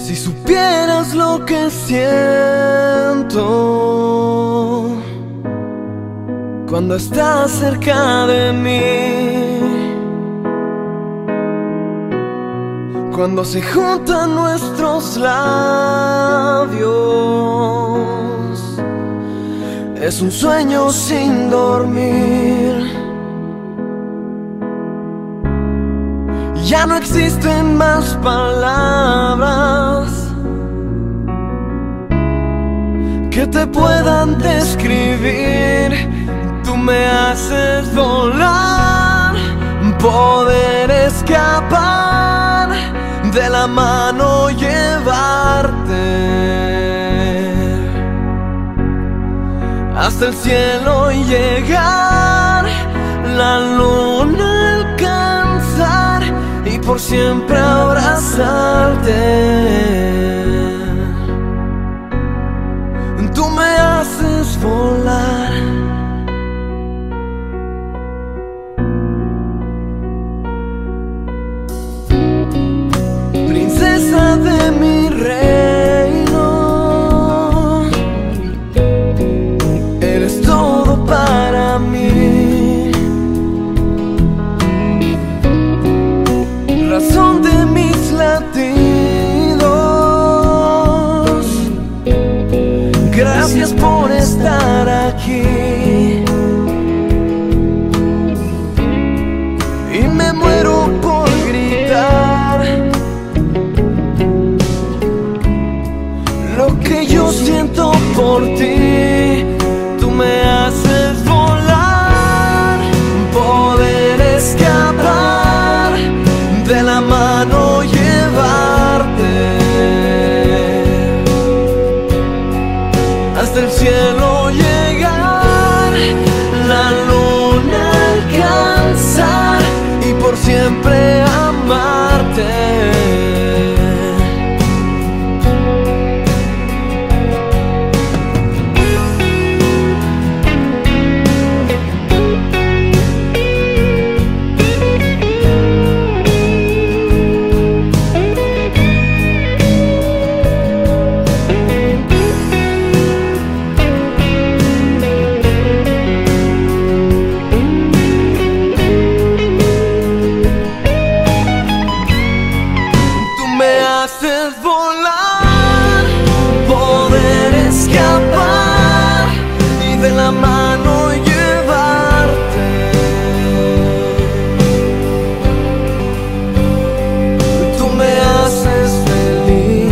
Si supieras lo que siento cuando estás cerca de mí, cuando se juntan nuestros labios, es un sueño sin dormir. Ya no existen más palabras que te puedan describir. Tú me haces volar, poder escapar, de la mano llevarte hasta el cielo y llegar, la luna siempre abrazarte. Tú me haces volar. Princesa de mi reino, Razón de mis latidos. Gracias por estar aquí. Hasta el cielo haces volar, poder escapar y de la mano llevarte. Tú me haces feliz.